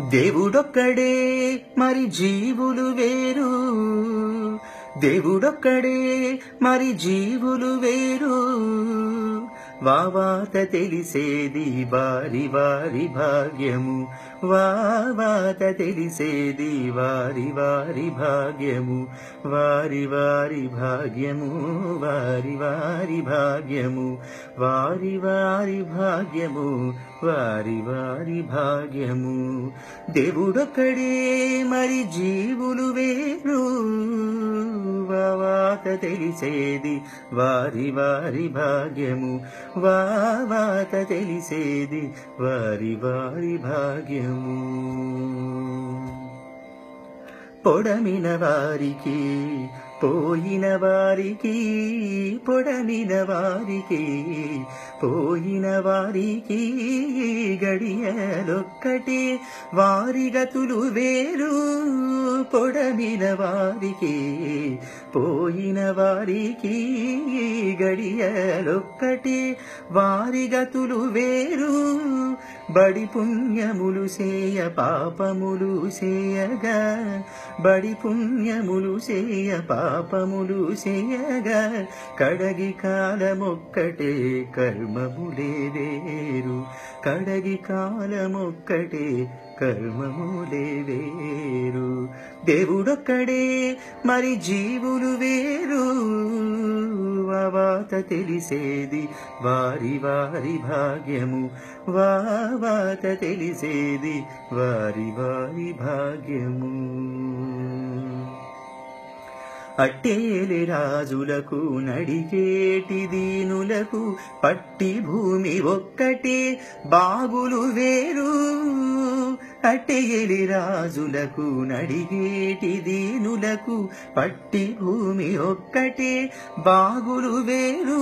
దేవుడొక్కడే మరి జీవులు వేరు. దేవుడొక్కడే మరి జీవులు వేరు. వావాత తెలిసేది వారి వారి భాగ్యము. వావాత తెలిసేది వారి వారి భాగ్యము. వారి వారి భాగ్యము వారి వారి భాగ్యము. వారి వారి భాగ్యము వారి వారి భాగ్యము. దేవుడొక్కడే మరి జీవులు వేరు. వావాత తెలిసేది వారి వారి భాగ్యము. వాత తెలిసేది వారి వారి భాగ్యము. పొడమిన వారికి పోయిన వారికి పొడమిన వారికి పోయిన వారికి గడియలొక్కటి. వారి గతులు వేరు పొడమిన వారికి పోయిన వారికి గడియలొక్కటి. వారి గతులు వేరు బడి పుణ్యములు సేయ పాపములు సేయగా. బడి పుణ్యములు సేయ పాపములు చేయగా కడగి కాలమొక్కటే కర్మములే వేరు. కడగి కాలమొక్కటే కర్మములే వేరు. దేవుడొక్కడే మరి జీవులు వేరు. వావాత తెలిసేది వారి వారి భాగ్యము. వావాత తెలిసేది వారి వారి భాగ్యము. అట్టేలి రాజులకు నడిచేటి దీనులకు పట్టి భూమి ఒక్కటే. బాగులు వేరు అట్టేలి రాజులకు నడిగేటి దీనులకు పట్టి భూమి ఒక్కటే. బాగులు వేరు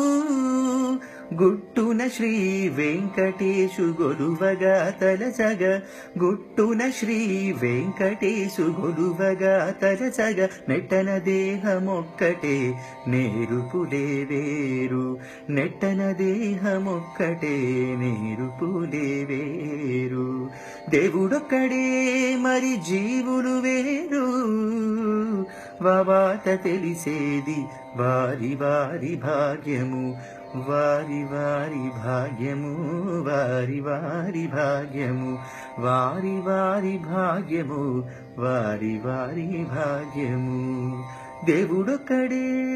గుట్టున శ్రీ వెంకటేశు గొలువగా తలచగ. గుట్టున శ్రీ వెంకటేశు గొలువగా తలచగ. నెట్టన దేహమొక్కటే నేరుపులే వేరు. నెట్టన దేహమొక్కటే నేరుపులే వేరు. దేవుడొక్కడే మరి జీవులు వేరు. వావాత తెలిసేది వారి వారి భాగ్యము. వారి వారి భాగ్యము వారి వారి భాగ్యము వారి వారి భాగ్యము వారి వారి భాగ్యము. దేవుడొక్కడే.